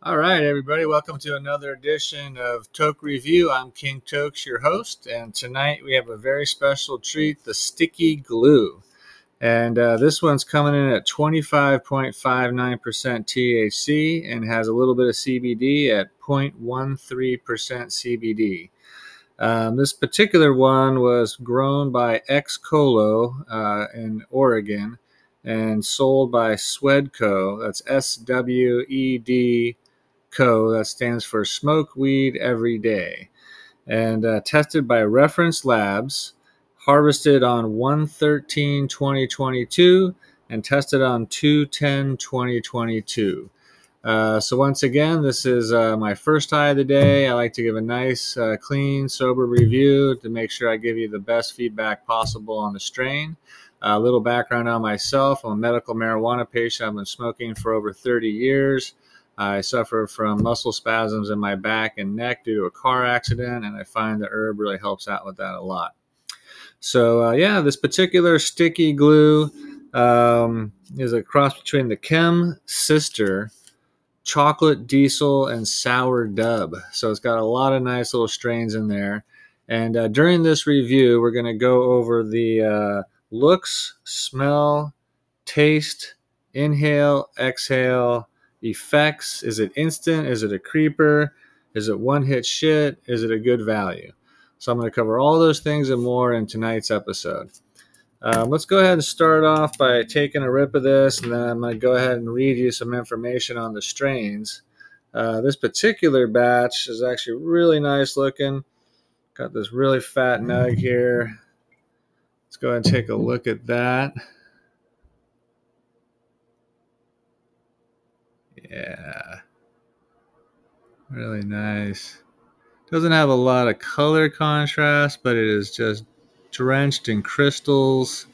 All right, everybody, welcome to another edition of Toke Review. I'm King Tokes, your host, and tonight we have a very special treat the Sticky Glue. And uh, this one's coming in at 25.59% THC and has a little bit of CBD at 0.13% CBD. Um, this particular one was grown by X Colo uh, in Oregon and sold by Swedco. That's S W E D Co. That stands for Smoke Weed Every Day. And uh, tested by Reference Labs, harvested on 113 2022 and tested on 210 2022. Uh, so once again, this is uh, my first high of the day. I like to give a nice, uh, clean, sober review to make sure I give you the best feedback possible on the strain. A little background on myself: I'm a medical marijuana patient. I've been smoking for over 30 years. I suffer from muscle spasms in my back and neck due to a car accident, and I find the herb really helps out with that a lot. So uh, yeah, this particular sticky glue um, is a cross between the Chem Sister chocolate diesel and sour dub. So it's got a lot of nice little strains in there. And uh, during this review, we're going to go over the uh, looks, smell, taste, inhale, exhale, effects. Is it instant? Is it a creeper? Is it one hit shit? Is it a good value? So I'm going to cover all those things and more in tonight's episode. Um, let's go ahead and start off by taking a rip of this, and then I'm going to go ahead and read you some information on the strains. Uh, this particular batch is actually really nice looking. Got this really fat nug here. Let's go ahead and take a look at that. Yeah. Really nice. Doesn't have a lot of color contrast, but it is just drenched in crystals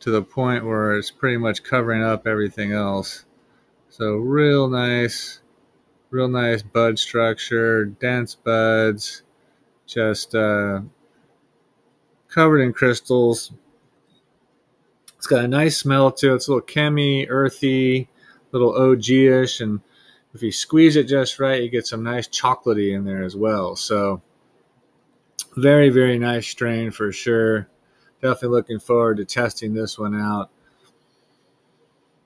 to the point where it's pretty much covering up everything else. So real nice, real nice bud structure, dense buds, just uh, covered in crystals. It's got a nice smell to it. It's a little chemi, earthy, little OG-ish, and if you squeeze it just right, you get some nice chocolatey in there as well. So very, very nice strain for sure. Definitely looking forward to testing this one out.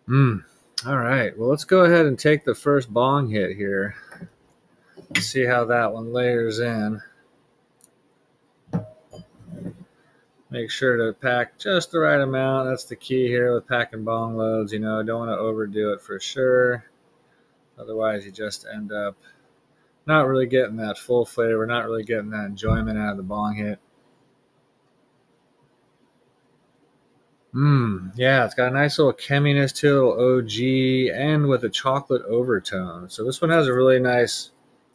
Hmm. All right. Well, let's go ahead and take the first bong hit here. See how that one layers in. Make sure to pack just the right amount. That's the key here with packing bong loads. You know, don't want to overdo it for sure. Otherwise, you just end up not really getting that full flavor, not really getting that enjoyment out of the bong hit. Mmm, yeah, it's got a nice little cheminess to it, OG, and with a chocolate overtone. So this one has a really nice,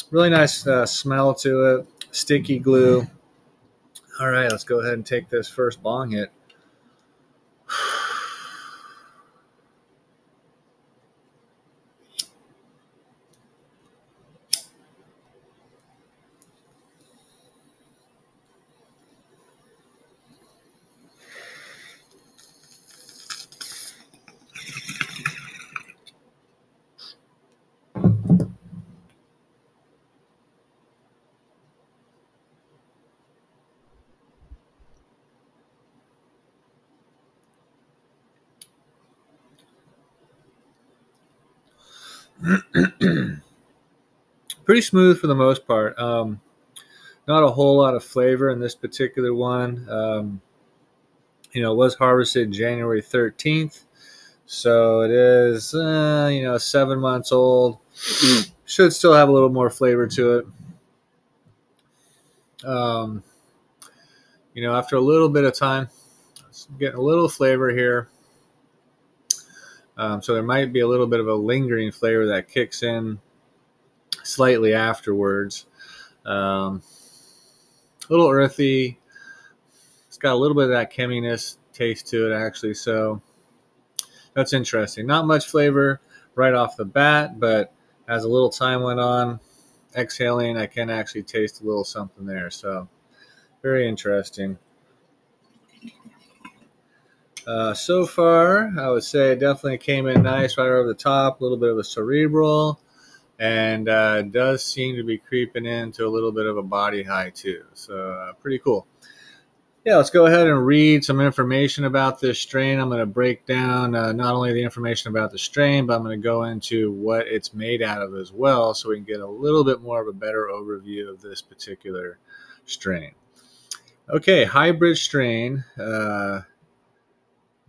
really nice uh, smell to it. Sticky glue. All right, let's go ahead and take this first bong hit. Pretty smooth for the most part. Um, not a whole lot of flavor in this particular one. Um, you know, it was harvested January 13th. So it is, uh, you know, seven months old. Should still have a little more flavor to it. Um, you know, after a little bit of time, getting a little flavor here. Um, so there might be a little bit of a lingering flavor that kicks in slightly afterwards. Um, a little earthy. It's got a little bit of that cheminess taste to it, actually. So that's interesting. Not much flavor right off the bat, but as a little time went on, exhaling, I can actually taste a little something there. So very interesting. Uh, so far, I would say it definitely came in nice right over the top, a little bit of a cerebral, and uh, does seem to be creeping into a little bit of a body high too. So uh, pretty cool. Yeah, let's go ahead and read some information about this strain. I'm going to break down uh, not only the information about the strain, but I'm going to go into what it's made out of as well so we can get a little bit more of a better overview of this particular strain. Okay, hybrid strain. Uh,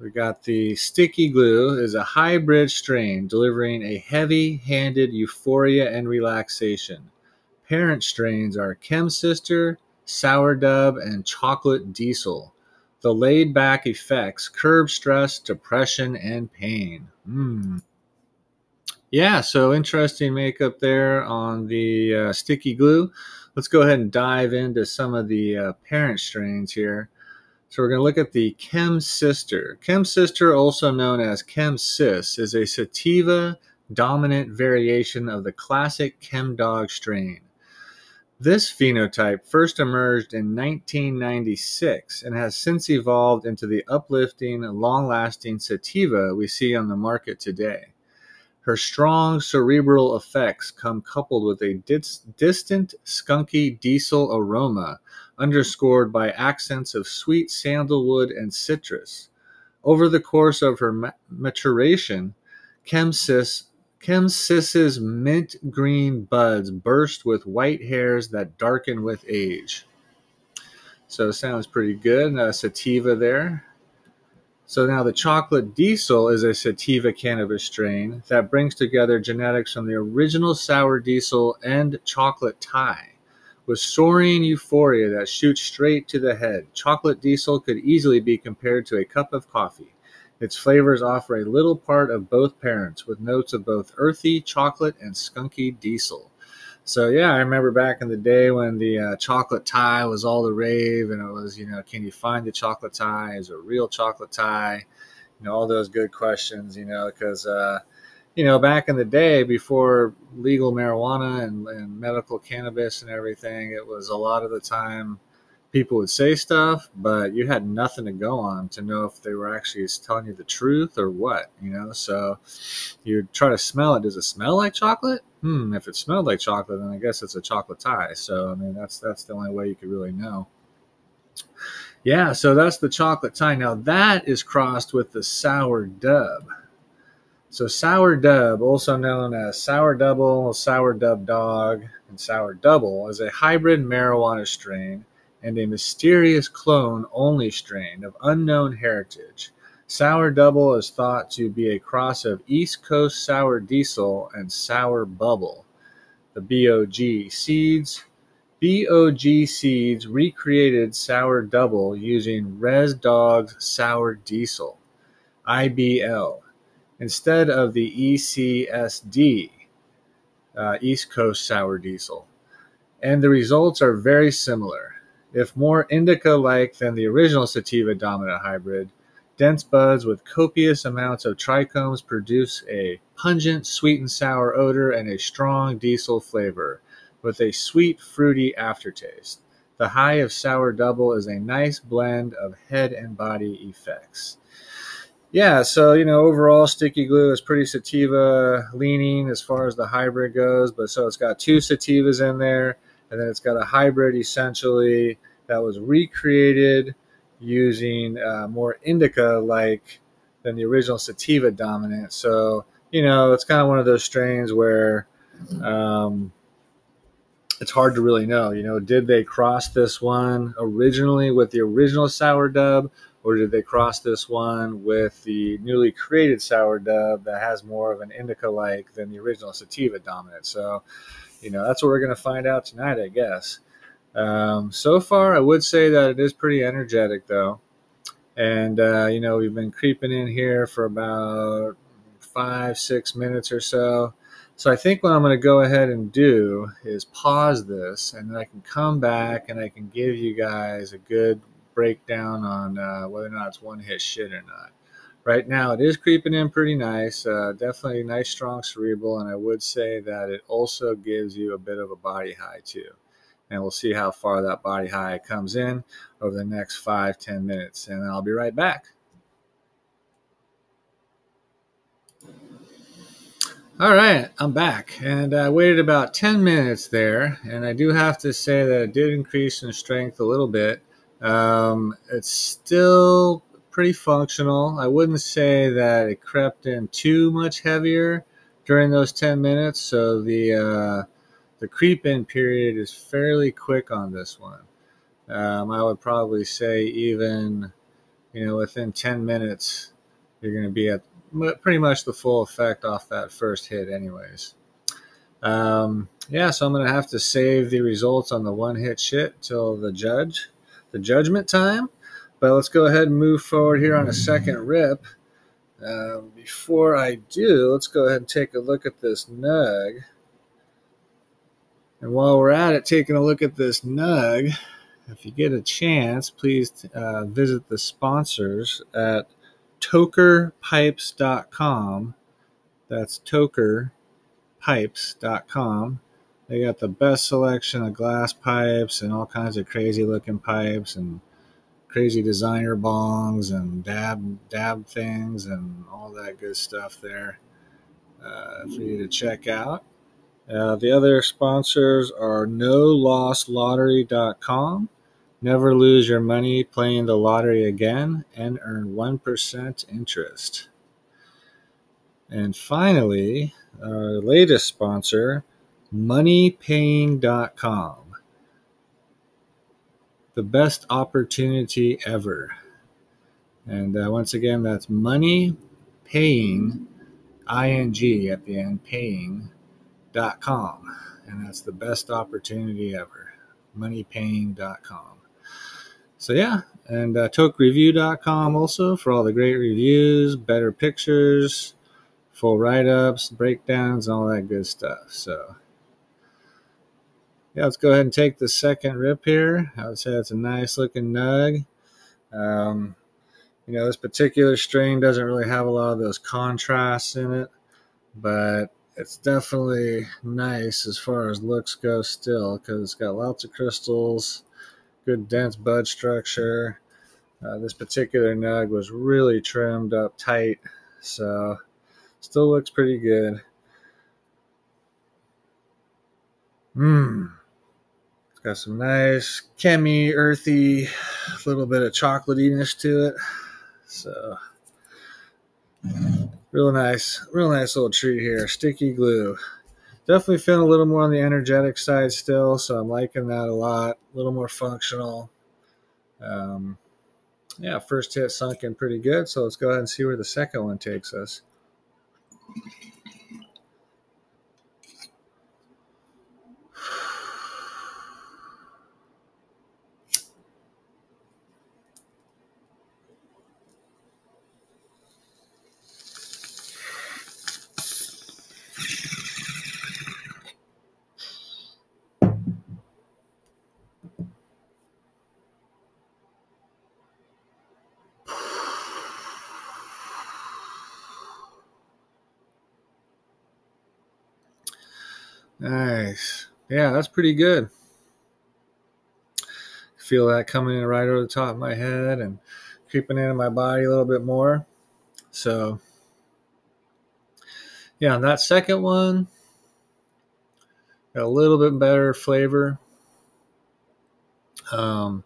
we got the sticky glue is a hybrid strain delivering a heavy-handed euphoria and relaxation. Parent strains are Chem Sister, Sour Dub, and Chocolate Diesel. The laid back effects curb stress, depression, and pain. Mm. Yeah, so interesting makeup there on the uh, sticky glue. Let's go ahead and dive into some of the uh, parent strains here. So we're going to look at the Chem Sister. Chem Sister, also known as Chem Sis, is a sativa dominant variation of the classic Chem Dog strain. This phenotype first emerged in 1996 and has since evolved into the uplifting, long lasting sativa we see on the market today. Her strong cerebral effects come coupled with a dis- distant, skunky diesel aroma, underscored by accents of sweet sandalwood and citrus. Over the course of her ma- maturation, Chemsis Chemsis's mint green buds burst with white hairs that darken with age. So sounds pretty good. A sativa there. So now the chocolate diesel is a sativa cannabis strain that brings together genetics from the original sour diesel and chocolate Thai. With soaring euphoria that shoots straight to the head, chocolate diesel could easily be compared to a cup of coffee. Its flavors offer a little part of both parents, with notes of both earthy chocolate and skunky diesel. So yeah, I remember back in the day when the uh, chocolate Thai was all the rave, and it was you know, can you find the chocolate Thai? Is it real chocolate Thai? You know, all those good questions. You know, because uh, you know back in the day before legal marijuana and, and medical cannabis and everything, it was a lot of the time people would say stuff, but you had nothing to go on to know if they were actually telling you the truth or what, you know. So you try to smell it. Does it smell like chocolate? Hmm. If it smelled like chocolate, then I guess it's a chocolate Thai. So I mean, that's that's the only way you could really know. Yeah. So that's the chocolate Thai. Now that is crossed with the sour dub. So sour dub, also known as sour double, sour dub dog, and sour double, is a hybrid marijuana strain and a mysterious clone only strain of unknown heritage. Sour Double is thought to be a cross of East Coast Sour Diesel and Sour Bubble. The BOG seeds. BOG seeds recreated Sour Double using Res Dog's Sour Diesel, IBL, instead of the ECSD, uh, East Coast Sour Diesel. And the results are very similar. If more indica-like than the original sativa dominant hybrid, dense buds with copious amounts of trichomes produce a pungent sweet and sour odor and a strong diesel flavor, with a sweet fruity aftertaste. The high of sour double is a nice blend of head and body effects. Yeah, so you know, overall, sticky glue is pretty sativa leaning as far as the hybrid goes, but so it's got two sativas in there and then it's got a hybrid essentially that was recreated using uh, more indica like than the original sativa dominant. So you know it's kind of one of those strains where um, it's hard to really know. You know, did they cross this one originally with the original sour dub, or did they cross this one with the newly created sour that has more of an indica like than the original sativa dominant? So you know, that's what we're going to find out tonight, I guess. Um, so far, I would say that it is pretty energetic, though. And, uh, you know, we've been creeping in here for about five, six minutes or so. So I think what I'm going to go ahead and do is pause this, and then I can come back and I can give you guys a good breakdown on uh, whether or not it's one hit shit or not right now it is creeping in pretty nice. Uh, definitely nice, strong cerebral, and I would say that it also gives you a bit of a body high too. And we'll see how far that body high comes in over the next five, ten minutes. And I'll be right back. All right, I'm back, and I waited about 10 minutes there, and I do have to say that it did increase in strength a little bit. Um, it's still pretty functional. I wouldn't say that it crept in too much heavier during those 10 minutes, so the uh, the creep in period is fairly quick on this one. Um, I would probably say even you know within 10 minutes you're going to be at pretty much the full effect off that first hit, anyways. Um, yeah, so I'm gonna have to save the results on the one hit shit till the judge, the judgment time. But let's go ahead and move forward here on a second rip. Um, before I do, let's go ahead and take a look at this nug. And while we're at it, taking a look at this nug, if you get a chance, please uh, visit the sponsors at tokerpipes.com. That's tokerpipes.com. They got the best selection of glass pipes and all kinds of crazy looking pipes and crazy designer bongs and dab dab things and all that good stuff there uh, for you to check out. Uh, the other sponsors are NoLossLottery.com. Never lose your money playing the lottery again and earn 1% interest. And finally, our latest sponsor, MoneyPaying.com. The best opportunity ever. And uh, once again, that's money paying, ing at the end, paying.com. And that's the best opportunity ever. Moneypaying.com. So yeah, and uh, tokereview.com also for all the great reviews, better pictures, full write-ups, breakdowns, all that good stuff. So yeah, let's go ahead and take the second rip here. I would say it's a nice looking nug. Um, you know, this particular strain doesn't really have a lot of those contrasts in it, but it's definitely nice as far as looks go still because it's got lots of crystals good dense bud structure. Uh, this particular nug was really trimmed up tight, so still looks pretty good. Mmm. Got some nice chemi, earthy, little bit of chocolatiness to it. So, real nice, real nice little treat here. Sticky glue definitely feeling a little more on the energetic side still, so I'm liking that a lot. A little more functional. Um, yeah, first hit sunk in pretty good, so let's go ahead and see where the second one takes us. Nice. Yeah, that's pretty good. Feel that coming in right over the top of my head and creeping into my body a little bit more. So, yeah, that second one got a little bit better flavor. Um,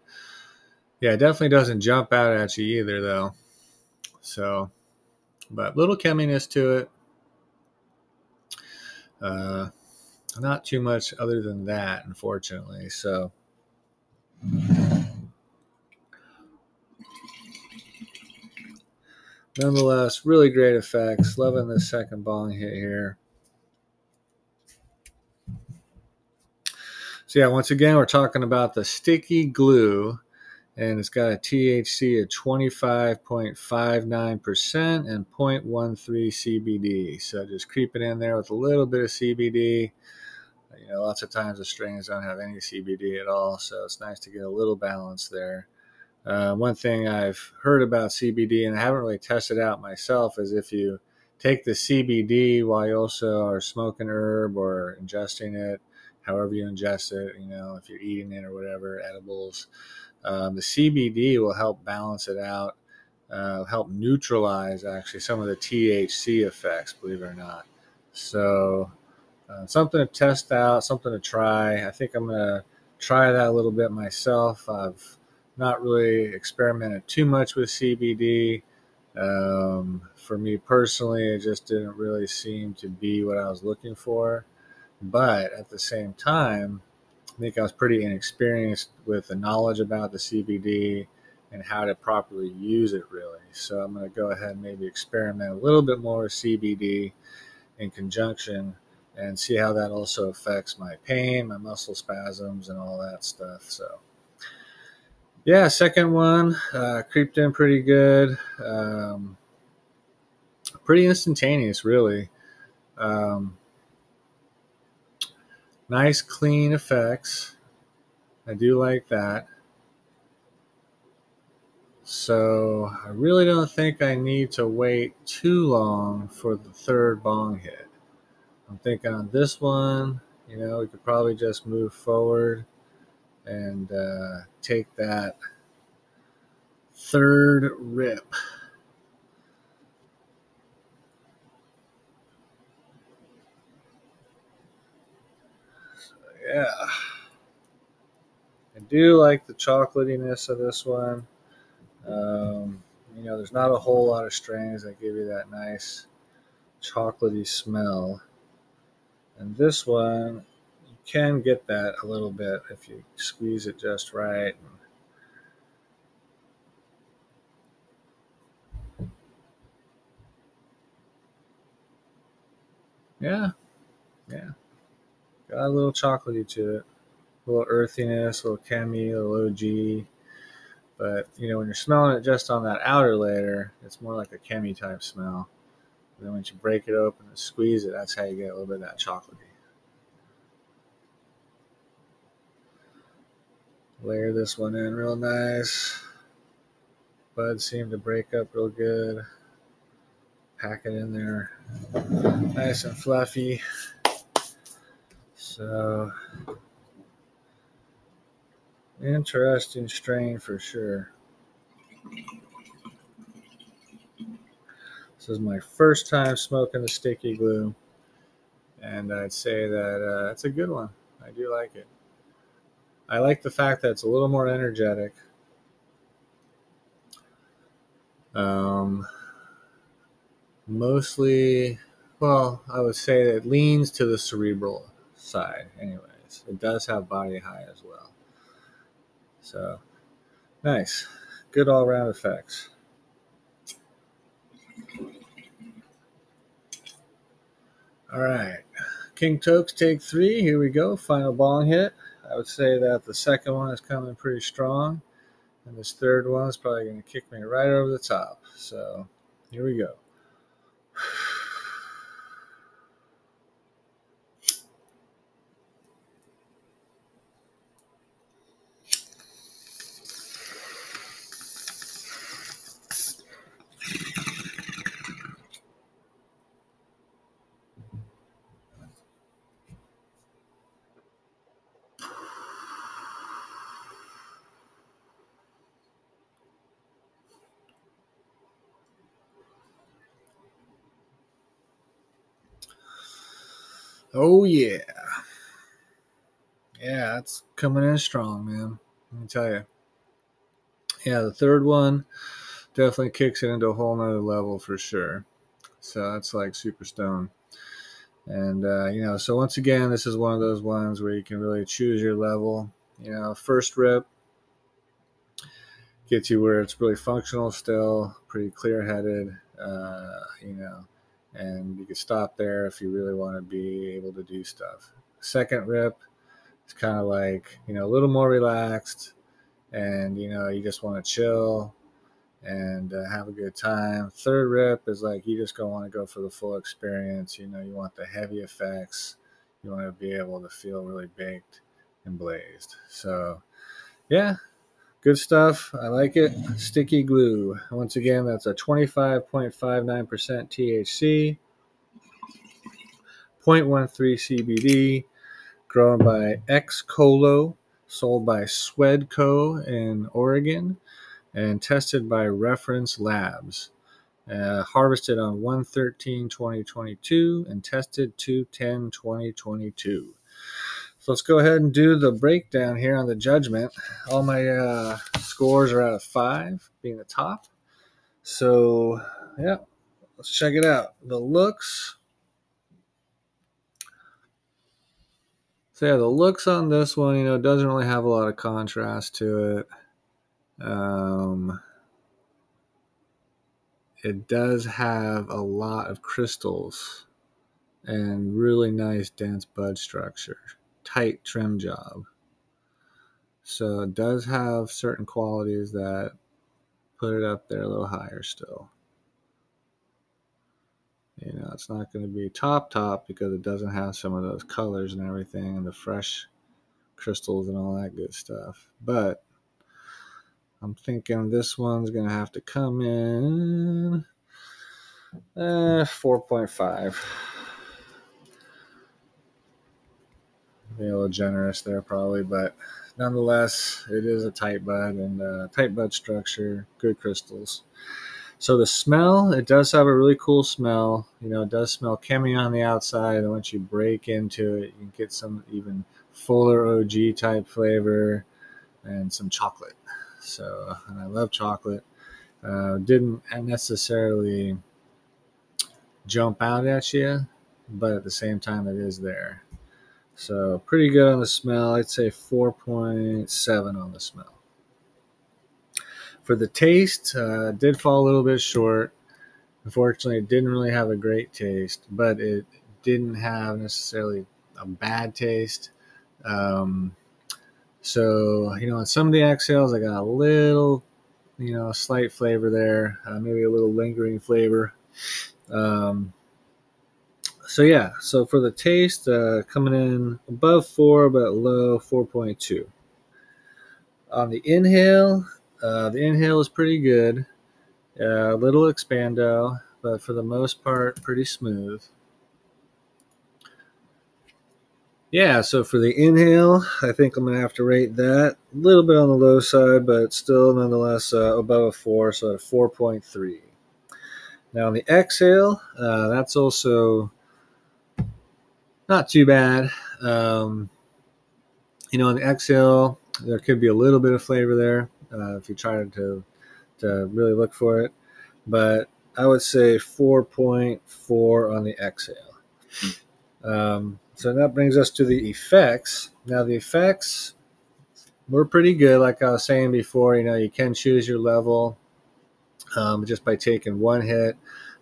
yeah, it definitely doesn't jump out at you either, though. So, but little cheminess to it. Uh, not too much other than that, unfortunately. So. Nonetheless, really great effects. Loving this second bong hit here. So yeah, once again, we're talking about the sticky glue and it's got a THC of 25.59% and 0.13 CBD. So just creeping in there with a little bit of CBD. You know, lots of times the strains don't have any CBD at all, so it's nice to get a little balance there. Uh, one thing I've heard about CBD, and I haven't really tested out myself, is if you take the CBD while you also are smoking herb or ingesting it, however you ingest it, you know, if you're eating it or whatever, edibles, um, the CBD will help balance it out, uh, help neutralize actually some of the THC effects, believe it or not. So, uh, something to test out, something to try. I think I'm going to try that a little bit myself. I've not really experimented too much with CBD. Um, for me personally, it just didn't really seem to be what I was looking for. But at the same time, I think I was pretty inexperienced with the knowledge about the CBD and how to properly use it, really. So I'm going to go ahead and maybe experiment a little bit more with CBD in conjunction and see how that also affects my pain, my muscle spasms, and all that stuff. So, yeah, second one uh, creeped in pretty good. Um, pretty instantaneous, really. Um, nice, clean effects. I do like that. So I really don't think I need to wait too long for the third bong hit. I'm thinking on this one, you know, we could probably just move forward and uh, take that third rip. So, yeah. I do like the chocolatiness of this one. Um, you know, there's not a whole lot of strains that give you that nice chocolatey smell. And this one, you can get that a little bit if you squeeze it just right. Yeah, yeah. Got a little chocolatey to it. A little earthiness, a little chemi, a little OG. But, you know, when you're smelling it just on that outer layer, it's more like a chemi type smell. Then once you break it open and squeeze it, that's how you get a little bit of that chocolatey. Layer this one in real nice. Buds seem to break up real good. Pack it in there nice and fluffy. So, interesting strain for sure. This is my first time smoking the sticky glue, and I'd say that uh, it's a good one. I do like it. I like the fact that it's a little more energetic. Um, mostly, well, I would say it leans to the cerebral side, anyways. It does have body high as well. So, nice. Good all around effects. All right. King Tokes take three. Here we go. Final bong hit. I would say that the second one is coming pretty strong. And this third one is probably going to kick me right over the top. So here we go. Oh yeah. Yeah, it's coming in strong, man. Let me tell you. Yeah, the third one definitely kicks it into a whole nother level for sure. So that's like super stone. And uh, you know, so once again, this is one of those ones where you can really choose your level. You know, first rip gets you where it's really functional still, pretty clear headed. Uh, you know, and you can stop there if you really want to be able to do stuff. Second rip is kind of like, you know, a little more relaxed and, you know, you just want to chill and uh, have a good time. Third rip is like you just going to want to go for the full experience. You know, you want the heavy effects. You want to be able to feel really baked and blazed. So, yeah, good stuff. I like it. Sticky glue. Once again, that's a 25.59% THC, 0.13 CBD, grown by X Colo, sold by Swedco in Oregon, and tested by Reference Labs. Uh, harvested on 113 2022 and tested 210 2022. So let's go ahead and do the breakdown here on the judgment. All my uh, scores are out of five, being the top. So, yeah, let's check it out. The looks. So, yeah, the looks on this one, you know, doesn't really have a lot of contrast to it. Um, it does have a lot of crystals and really nice dense bud structure, tight trim job. So it does have certain qualities that put it up there a little higher still. You know, it's not going to be top top because it doesn't have some of those colors and everything and the fresh crystals and all that good stuff. But I'm thinking this one's going to have to come in uh, 4.5. Be a little generous there, probably, but nonetheless, it is a tight bud and uh, tight bud structure, good crystals. So the smell, it does have a really cool smell. You know, it does smell chemi on the outside, and once you break into it, you get some even fuller OG type flavor and some chocolate. So, and I love chocolate. Uh, didn't necessarily jump out at you, but at the same time, it is there. So, pretty good on the smell. I'd say 4.7 on the smell. For the taste, uh, did fall a little bit short. Unfortunately, it didn't really have a great taste, but it didn't have necessarily a bad taste. Um, so, you know, on some of the exhales, I got a little, you know, a slight flavor there, uh, maybe a little lingering flavor. Um, so, yeah, so for the taste, uh, coming in above four, but low 4.2. On the inhale, uh, the inhale is pretty good, uh, a little expando, but for the most part, pretty smooth. Yeah, so for the inhale, I think I'm to have to rate that a little bit on the low side, but still nonetheless uh, above a 4, so at 4.3. Now on the exhale, uh, that's also not too bad. Um, you know, on the exhale, there could be a little bit of flavor there uh, if you try to, to really look for it, but I would say 4.4 on the exhale. Um, so that brings us to the effects. Now the effects were pretty good. Like I was saying before, you know, you can choose your level um, just by taking one hit.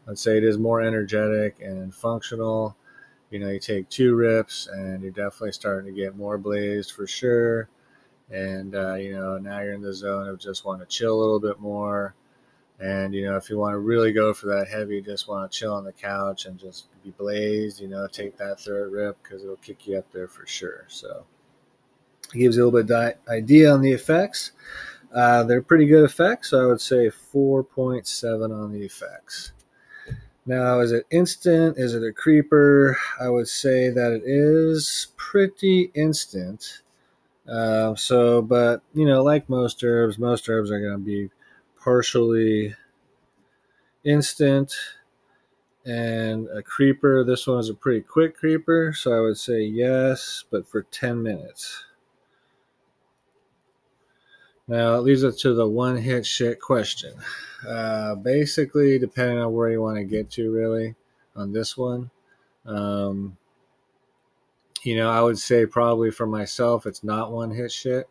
Let's say it is more energetic and functional. You know, you take two rips and you're definitely starting to get more blazed for sure. And, uh, you know, now you're in the zone of just want to chill a little bit more. And you know, if you want to really go for that heavy, just want to chill on the couch and just be blazed. You know, take that third rip because it'll kick you up there for sure. So it gives you a little bit of idea on the effects. Uh, they're pretty good effects, so I would say 4.7 on the effects. Now, is it instant? Is it a creeper? I would say that it is pretty instant. Uh, so, but you know, like most herbs, most herbs are going to be partially instant and a creeper. This one is a pretty quick creeper, so I would say yes, but for 10 minutes. Now it leads us to the one hit shit question. Uh, basically, depending on where you want to get to, really, on this one, um, you know, I would say probably for myself, it's not one hit shit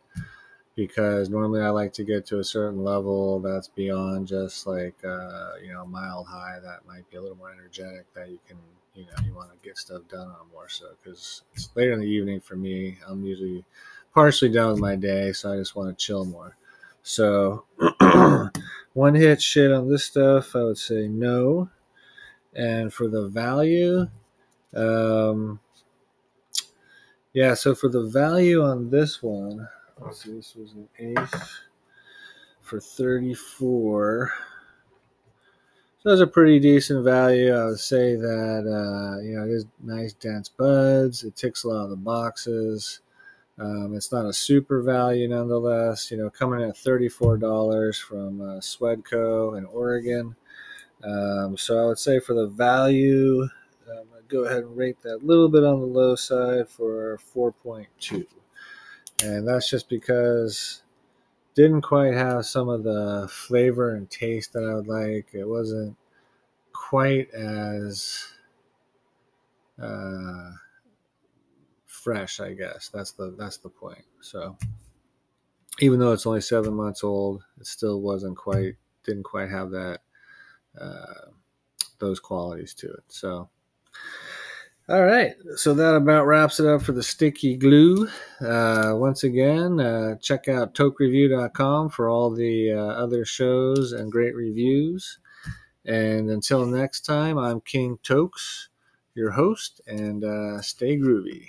because normally I like to get to a certain level that's beyond just like uh, you know mild high that might be a little more energetic that you can you know you want to get stuff done on more so because it's later in the evening for me I'm usually partially done with my day so I just want to chill more so one hit shit on this stuff I would say no and for the value um, yeah so for the value on this one Let's see, this was an eighth for 34. So that's a pretty decent value. I would say that, uh, you know, it is nice dense buds. It ticks a lot of the boxes. Um, it's not a super value nonetheless. You know, coming in at $34 from uh, Swedco in Oregon. Um, so I would say for the value, I'm going to go ahead and rate that a little bit on the low side for 4.2. And that's just because didn't quite have some of the flavor and taste that I would like. It wasn't quite as uh, fresh, I guess. That's the that's the point. So even though it's only seven months old, it still wasn't quite didn't quite have that uh, those qualities to it. So. All right, so that about wraps it up for the sticky glue. Uh, once again, uh, check out tokereview.com for all the uh, other shows and great reviews. And until next time, I'm King Tokes, your host, and uh, stay groovy.